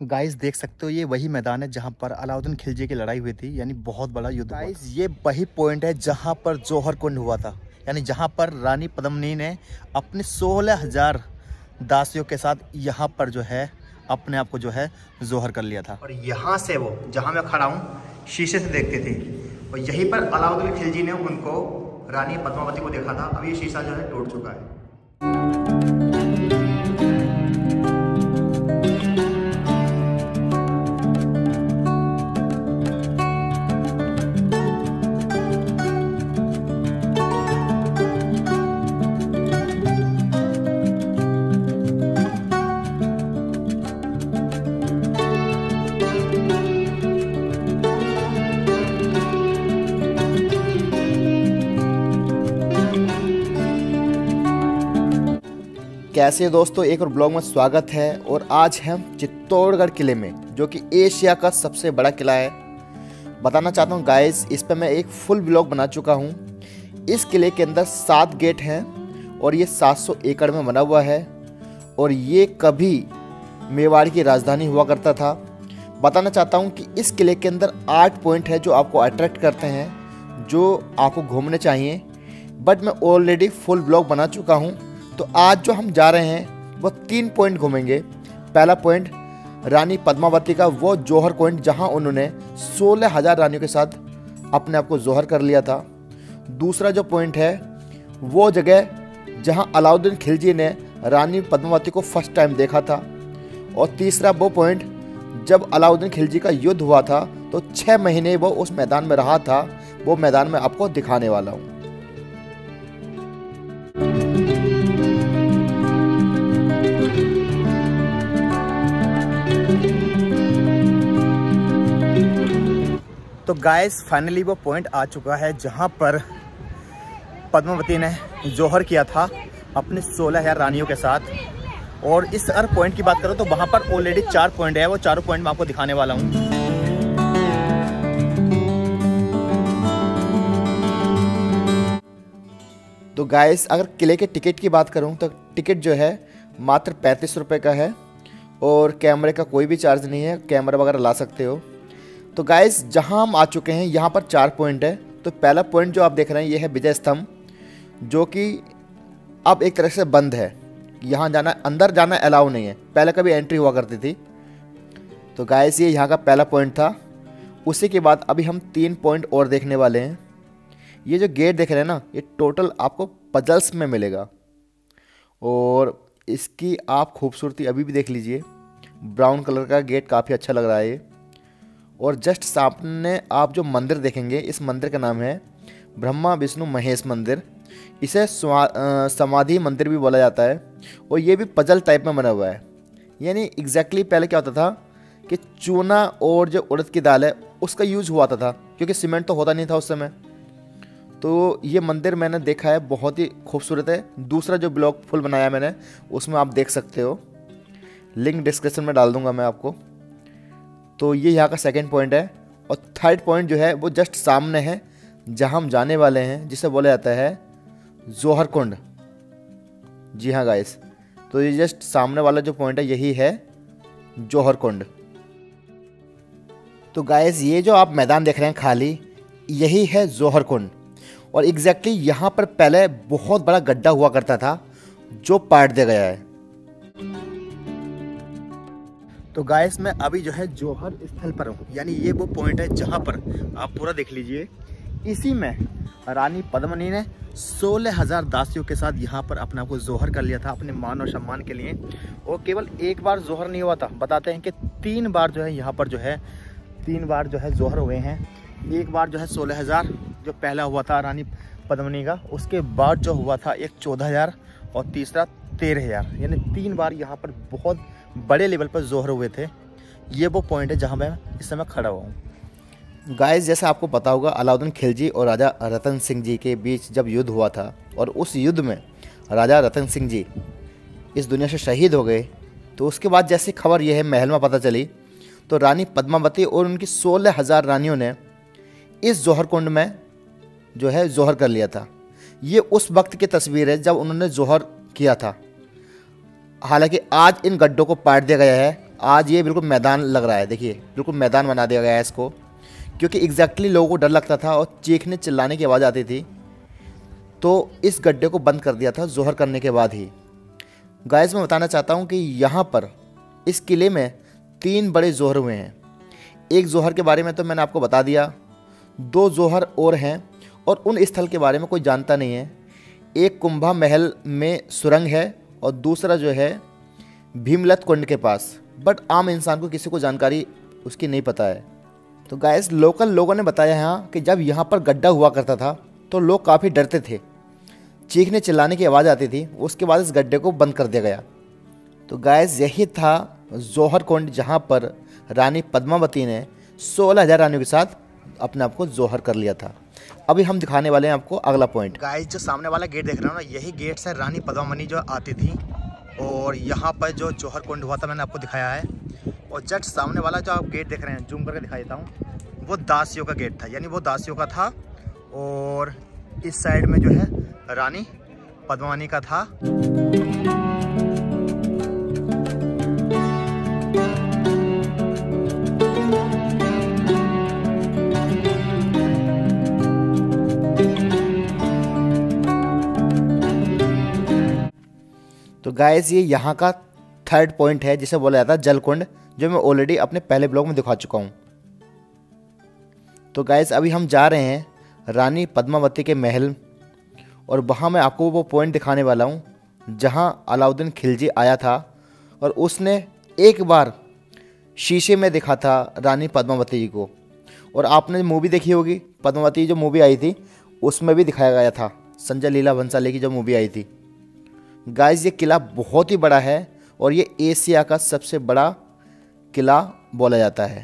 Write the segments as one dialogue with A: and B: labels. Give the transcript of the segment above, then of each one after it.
A: Guys देख सकते हो ये वही मैदान है जहाँ पर अलाउद्दीन खिलजी की लड़ाई हुई थी यानी बहुत बड़ा युद्ध गाइस ये वही पॉइंट है जहाँ पर जौहर कुंड हुआ था यानी जहाँ पर रानी पद्मनी ने अपने सोलह हज़ार दासियों के साथ यहाँ पर जो है अपने आप को जो है जोहर कर लिया था। और यहाँ से वो जहाँ मैं खड़ा हूँ शीशे से देखती थी और यहीं पर अलाउद्दीन खिलजी ने उनको रानी पद्मावती को देखा था अब ये शीशा जो है टूट चुका है। कैसे दोस्तों? एक और ब्लॉग में स्वागत है और आज हम चित्तौड़गढ़ किले में, जो कि एशिया का सबसे बड़ा किला है। बताना चाहता हूँ गाइस इस पर मैं एक फुल ब्लॉग बना चुका हूँ। इस किले के अंदर सात गेट हैं और ये 700 एकड़ में बना हुआ है और ये कभी मेवाड़ की राजधानी हुआ करता था। बताना चाहता हूँ कि इस किले के अंदर आठ पॉइंट है जो आपको अट्रैक्ट करते हैं, जो आपको घूमने चाहिए। बट मैं ऑलरेडी फुल ब्लॉग बना चुका हूँ। तो आज जो हम जा रहे हैं, वो तीन पॉइंट घूमेंगे। पहला पॉइंट रानी पद्मावती का वो जौहर पॉइंट जहाँ उन्होंने सोलह हज़ार रानियों के साथ अपने आप को जौहर कर लिया था। दूसरा जो पॉइंट है, वो जगह जहाँ अलाउद्दीन खिलजी ने रानी पद्मावती को फ़र्स्ट टाइम देखा था। और तीसरा वो पॉइंट जब अलाउद्दीन खिलजी का युद्ध हुआ था तो छः महीने वो उस मैदान में रहा था, वो मैदान में आपको दिखाने वाला हूँ। तो गाइस फाइनली वो पॉइंट आ चुका है जहाँ पर पद्मावती ने जोहर किया था अपने सोलह हज़ार रानियों के साथ। और इस अगर पॉइंट की बात करो तो वहाँ पर ऑलरेडी चार पॉइंट है, वो चारों पॉइंट मैं आपको दिखाने वाला हूँ। तो गाइस अगर किले के टिकट की बात करूँ तो टिकट जो है मात्र पैंतीस रुपये का है और कैमरे का कोई भी चार्ज नहीं है कैमरा वगैरह ला सकते हो। तो गाइस जहाँ हम आ चुके हैं, यहाँ पर चार पॉइंट है। तो पहला पॉइंट जो आप देख रहे हैं, ये है विजय स्तंभ, जो कि अब एक तरह से बंद है। यहाँ जाना, अंदर जाना अलाउ नहीं है। पहले कभी एंट्री हुआ करती थी। तो गाइस ये यहाँ का पहला पॉइंट था। उसी के बाद अभी हम तीन पॉइंट और देखने वाले हैं। ये जो गेट देख रहे हैं ना, ये टोटल आपको पजल्स में मिलेगा। और इसकी आप खूबसूरती अभी भी देख लीजिए। ब्राउन कलर का गेट काफ़ी अच्छा लग रहा है ये। और जस्ट सामने आप जो मंदिर देखेंगे, इस मंदिर का नाम है ब्रह्मा, विष्णु, महेश मंदिर। इसे समाधि मंदिर भी बोला जाता है और ये भी पजल टाइप में बना हुआ है। यानी एग्जैक्टली पहले क्या होता था कि चूना और जो उड़द की दाल है, उसका यूज़ हुआ था, क्योंकि सीमेंट तो होता नहीं था उस समय। तो ये मंदिर मैंने देखा है, बहुत ही खूबसूरत है। दूसरा जो ब्लॉग फुल बनाया मैंने, उसमें आप देख सकते हो। लिंक डिस्क्रिप्शन में डाल दूँगा मैं आपको। तो ये यहाँ का सेकेंड पॉइंट है। और थर्ड पॉइंट जो है, वो जस्ट सामने है, जहाँ हम जाने वाले हैं, जिसे बोला जाता है जोहर कुंड जी हाँ गाइस तो ये जस्ट सामने वाला जो पॉइंट है, यही है जोहर कुंड तो गाइस ये जो आप मैदान देख रहे हैं खाली, यही है जोहर कुंड और एग्जैक्टली यहाँ पर पहले बहुत बड़ा गड्ढा हुआ करता था, जो पाट दिया गया है। तो गायस मैं अभी जो है जौहर स्थल पर हूँ। यानी ये वो पॉइंट है जहाँ पर आप पूरा देख लीजिए। इसी में रानी पद्मनी ने सोलह हज़ार दासियों के साथ यहाँ पर अपने आप को जोहर कर लिया था, अपने मान और सम्मान के लिए। और केवल एक बार जोहर नहीं हुआ था। बताते हैं कि तीन बार जो है यहाँ पर जो है, तीन बार जो है जोहर हुए हैं। एक बार जो है सोलह हज़ार जो पहला हुआ था रानी पद्मनी का, उसके बाद जो हुआ था एक चौदह हज़ार और तीसरा तेरह हज़ार। यानी तीन बार यहाँ पर बहुत बड़े लेवल पर जोहर हुए थे। ये वो पॉइंट है जहाँ मैं इस समय खड़ा हुआ हूँ। गाइस जैसे आपको पता होगा, अलाउद्दीन खिलजी और राजा रतन सिंह जी के बीच जब युद्ध हुआ था, और उस युद्ध में राजा रतन सिंह जी इस दुनिया से शहीद हो गए तो उसके बाद जैसी खबर यह है महल में पता चली तो रानी पद्मावती और उनकी सोलह हज़ार रानियों ने इस जौहर कुंड में जो है जौहर कर लिया था। ये उस वक्त की तस्वीर है जब उन्होंने जौहर किया था। हालाँकि आज इन गड्ढों को पाट दिया गया है। आज ये बिल्कुल मैदान लग रहा है, देखिए, बिल्कुल मैदान बना दिया गया है इसको। क्योंकि एग्जैक्टली लोगों को डर लगता था और चीखने चिल्लाने की आवाज़ आती थी। तो इस गड्ढे को बंद कर दिया था जोहर करने के बाद ही। गाइस मैं बताना चाहता हूँ कि यहाँ पर इस किले में तीन बड़े जोहर हुए हैं। एक जोहर के बारे में तो मैंने आपको बता दिया। दो जोहर और हैं और उन स्थल के बारे में कोई जानता नहीं है। एक कुंभा महल में सुरंग है और दूसरा जो है भीमलत कुंड के पास। बट आम इंसान को किसी को जानकारी उसकी नहीं पता है। तो गाइस लोकल लोगों ने बताया यहाँ कि जब यहाँ पर गड्ढा हुआ करता था तो लोग काफ़ी डरते थे। चीखने चिल्लाने की आवाज़ आती थी, उसके बाद इस गड्ढे को बंद कर दिया गया। तो गाइस यही था जोहर कुंड जहाँ पर रानी पद्मावती ने सोलह हज़ार रानियों के साथ अपने आप को जोहर कर लिया था। अभी हम दिखाने वाले हैं आपको अगला पॉइंट गाइस जो सामने वाला गेट देख रहे हो ना, यही गेट से रानी पद्मावनी जो आती थी और यहाँ पर जो जोहर कुंड हुआ था, मैंने आपको दिखाया है। और जस्ट सामने वाला जो आप गेट देख रहे हैं जूम करके दिखा देता हूँ, वो दासियों का गेट था, यानी वो दासियों का था और इस साइड में जो है रानी पद्मावनी का था। तो गाइस ये यहाँ का थर्ड पॉइंट है, जिसे बोला जाता है जलकुंड, जो मैं ऑलरेडी अपने पहले ब्लॉग में दिखा चुका हूँ। तो गाइस अभी हम जा रहे हैं रानी पद्मावती के महल, और वहाँ मैं आपको वो पॉइंट दिखाने वाला हूँ, जहाँ अलाउद्दीन खिलजी आया था, और उसने एक बार शीशे में देखा था रानी पद्मावती जी को। और आपने मूवी देखी होगी, पद्मावती जो मूवी आई थी, उसमें भी दिखाया गया था, संजय लीला भंसाली की जो मूवी आई थी। गाइस ये किला बहुत ही बड़ा है और ये एशिया का सबसे बड़ा किला बोला जाता है।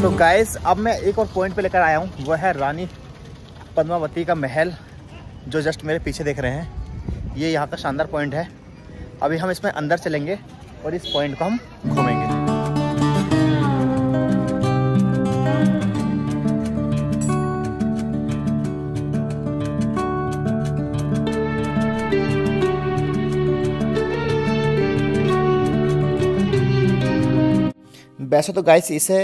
A: तो गाइस अब मैं एक और पॉइंट पे लेकर आया हूँ। वो है रानी पद्मावती का महल, जो जस्ट मेरे पीछे देख रहे हैं। ये यहाँ का शानदार पॉइंट है। अभी हम इसमें अंदर चलेंगे और इस पॉइंट को हम घूमेंगे। वैसे तो गाइस इसे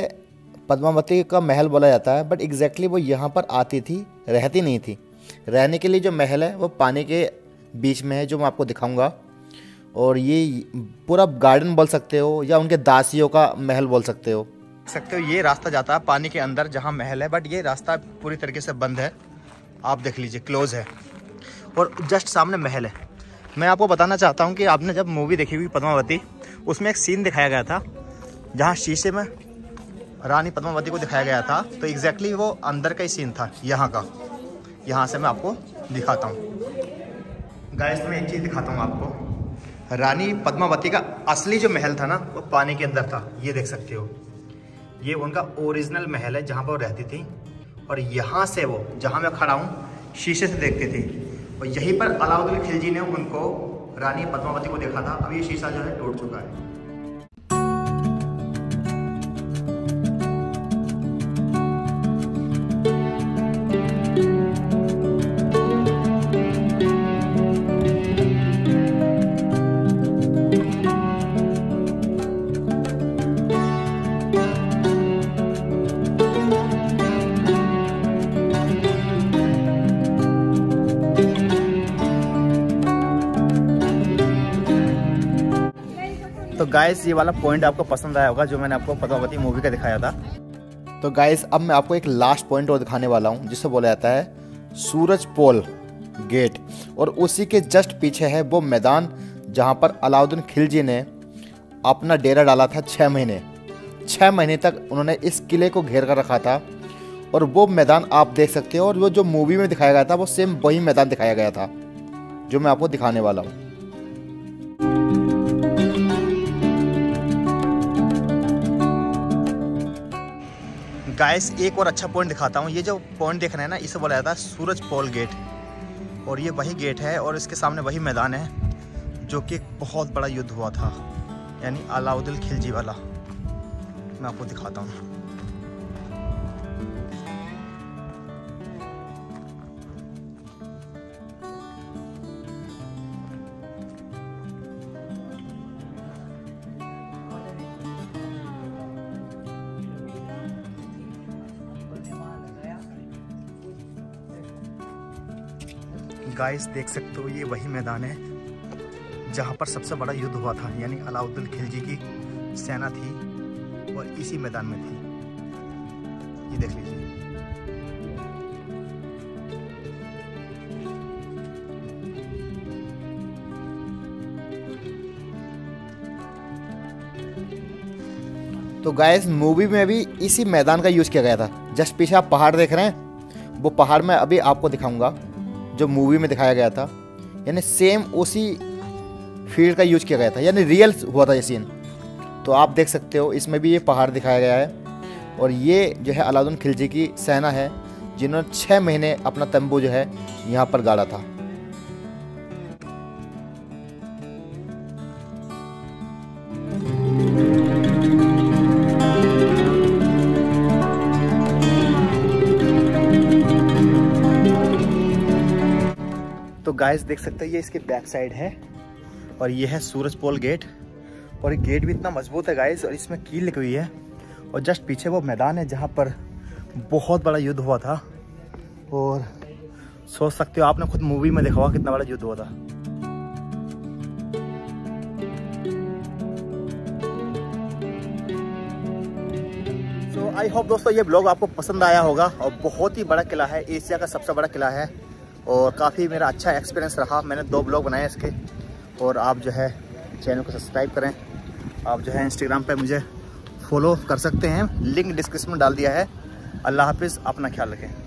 A: पद्मावती का महल बोला जाता है बट एग्जैक्टली वो यहाँ पर आती थी, रहती नहीं थी। रहने के लिए जो महल है, वो पानी के बीच में है, जो मैं आपको दिखाऊँगा। और ये पूरा गार्डन बोल सकते हो, या उनके दासियों का महल बोल सकते हो। सकते हो, ये रास्ता जाता है पानी के अंदर जहाँ महल है बट ये रास्ता पूरी तरीके से बंद है। आप देख लीजिए क्लोज है। और जस्ट सामने महल है। मैं आपको बताना चाहता हूँ कि आपने जब मूवी देखी हुई पद्मावती, उसमें एक सीन दिखाया गया था, जहाँ शीशे में रानी पद्मावती को दिखाया गया था तो एग्जैक्टली वो अंदर का ही सीन था, यहाँ का। यहाँ से मैं आपको दिखाता हूँ। गाइस मैं एक चीज़ दिखाता हूँ आपको। रानी पद्मावती का असली जो महल था ना, वो पानी के अंदर था। ये देख सकते हो। ये उनका ओरिजिनल महल है, जहाँ पर वो रहती थी। और यहाँ से वो, जहाँ मैं खड़ा हूँ, शीशे से देखती थी। और यहीं पर अलाउद्दीन खिलजी ने उनको रानी पद्मावती को देखा था। अब ये शीशा जो है टूट चुका है। तो गाइस ये वाला पॉइंट आपको पसंद आया होगा, जो मैंने आपको पद्मावती मूवी का दिखाया था। तो गाइस अब मैं आपको एक लास्ट पॉइंट और दिखाने वाला हूँ जिसे बोला जाता है, सूरज पोल गेट और उसी के जस्ट पीछे है वो मैदान, जहाँ पर अलाउद्दीन खिलजी ने अपना डेरा डाला था छः महीने। छः महीने तक उन्होंने इस किले को घेर कर रखा था। और वो मैदान आप देख सकते हो, और वो जो मूवी में दिखाया गया था, वो सेम वही मैदान दिखाया गया था, जो मैं आपको दिखाने वाला हूँ। गाइस एक और अच्छा पॉइंट दिखाता हूँ। ये जो पॉइंट देख रहे हैं ना, इसे बोला जाता है सूरज पोल गेट और ये वही गेट है और इसके सामने वही मैदान है, जो कि बहुत बड़ा युद्ध हुआ था। यानी अलाउद्दीन खिलजी वाला। मैं आपको दिखाता हूँ। गाइस देख सकते हो, ये वही मैदान है जहाँ पर सबसे बड़ा युद्ध हुआ था, यानी अलाउद्दीन खिलजी की सेना थी और इसी मैदान में थी। ये देख लीजिए। तो गाइस मूवी में भी इसी मैदान का यूज़ किया गया था। जस्ट पीछे आप पहाड़ देख रहे हैं, वो पहाड़ मैं अभी आपको दिखाऊँगा। जो मूवी में दिखाया गया था, यानी सेम उसी फ़ील्ड का यूज़ किया गया था, यानी रियल हुआ था ये सीन तो आप देख सकते हो, इसमें भी ये पहाड़ दिखाया गया है। और ये जो है अलाउद्दीन खिलजी की सेना है, जिन्होंने छः महीने अपना तंबू जो है यहाँ पर गाड़ा था। गाइस देख सकते हैं, ये इसके बैक साइड है और ये है सूरज पोल गेट और ये गेट भी इतना मज़बूत है गाइस और इसमें कील लिखी हुई है और जस्ट पीछे वो मैदान है जहाँ पर बहुत बड़ा युद्ध हुआ था और सोच सकते हो आपने खुद मूवी में देखा हुआ कितना बड़ा युद्ध हुआ था। आई होप दोस्तों ये ब्लॉग आपको पसंद आया होगा और बहुत ही बड़ा किला है, एशिया का सबसे बड़ा किला है। और काफ़ी मेरा अच्छा एक्सपीरियंस रहा। मैंने दो ब्लॉग बनाए इसके। और आप जो है चैनल को सब्सक्राइब करें। आप जो है इंस्टाग्राम पर मुझे फॉलो कर सकते हैं। लिंक डिस्क्रिप्शन में डाल दिया है। अल्लाह हाफिज़, अपना ख्याल रखें।